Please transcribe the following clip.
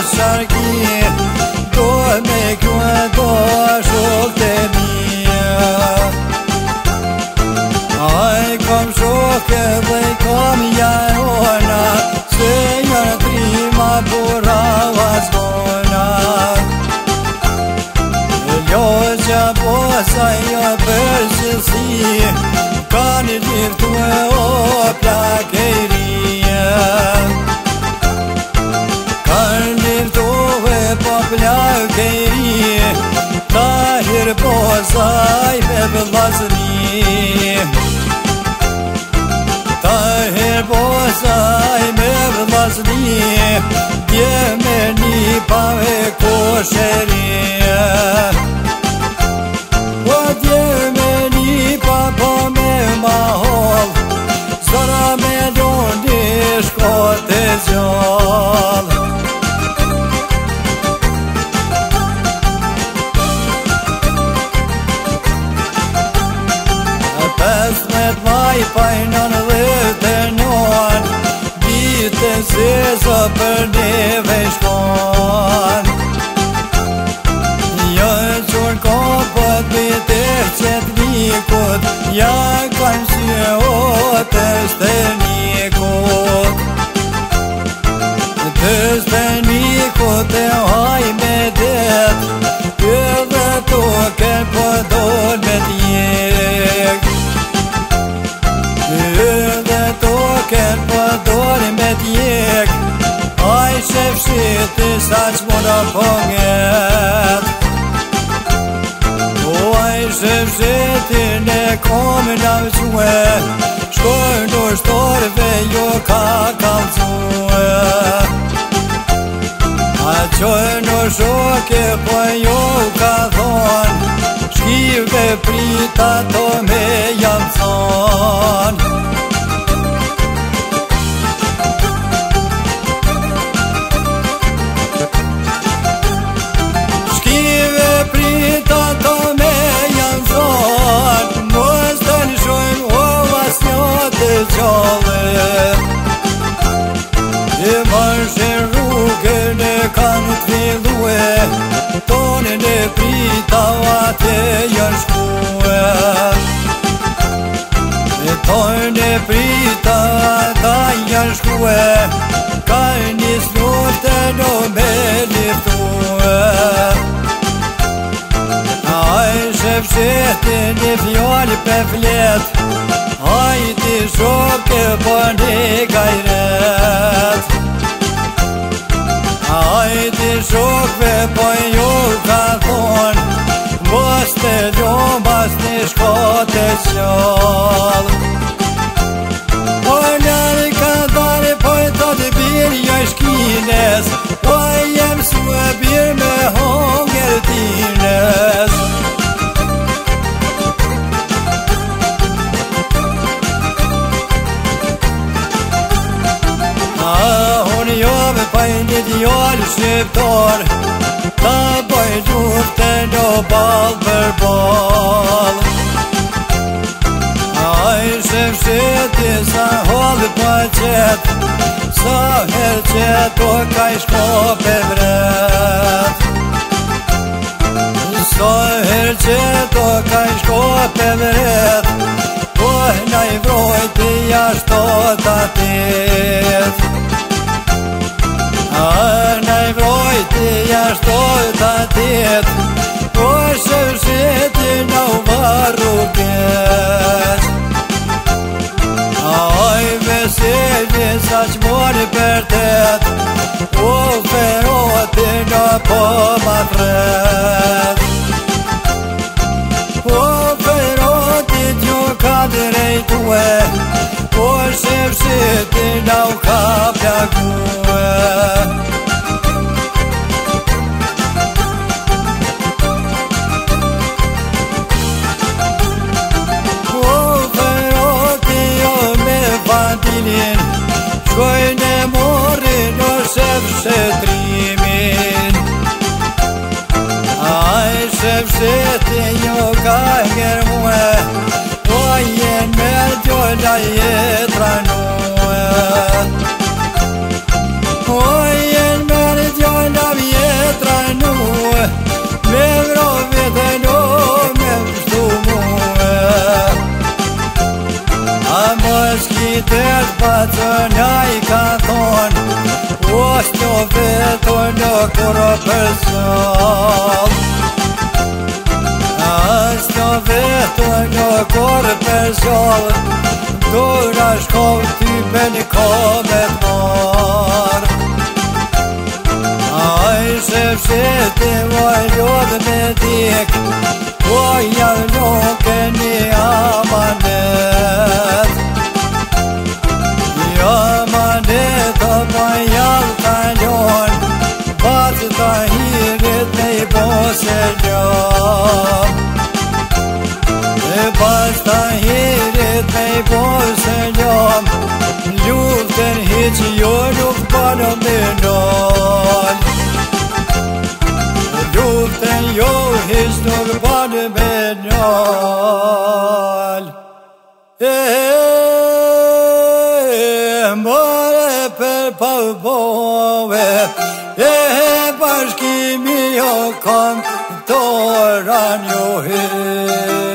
Sharki Do me kjo po do Shukte mi A i kam shukët Dhe i kam janë ona Se janë tri Ma pura vasmona Jo që posaj A përgjithsi Ka një tirtu O plake i vlau keri Tahir po zaj me vlazni Tahir po zaj me vlazni me të haj me dhek Kë dhe to kem për po me tjek Kë dhe to kem për po me tjek Aj që fshit të sa që më në pënget po Aj që fshit të ne kom në avëshuhe Shkoj në shtorve jo kak Qojë në shoke, po jo ka thonë Shkive prita të me Tonë në prita o atë janë shkue E tonë në prita o atë janë shkue Ka një slutë në me liftue A e shëfshetë një fjallë për fletë Hajti shokë për po një gajretë shokve po ju ka thon Mos të gjo, mos shkote qëllë djallë shqiptor Ta bëj gjurë të një balë për balë A i shqip shqiti sa hollë për qëtë Sa herë qetë o po ka i shko për vret Sa herë qetë o po ka i shko për vret Po nga i vrojti jashtot po atit Thank shtoj të dit Po është shqiti në më rrugës A oj besimi sa që mori për det Po ferot i në po më kret pëse të një ka kërë muë Po a jenë me gjolla jetra nuë Po a jenë me gjolla jetra nuë Me vrovi të në me pështu muë A më shkitet pëtë në i ka thonë O shkjo vetë në kërë përësën një kore për zonë Do nga shkohë ty për një kome të marë Aj se vse E vaj ljodë me dikë Po janë ljodë ke një amanet që jo nuk bërë në menal Nuk të njohis nuk bërë në menal Ehe, ehe, ehe, më për pove Ehe, ehe, për shkimi o kam, të rënjohit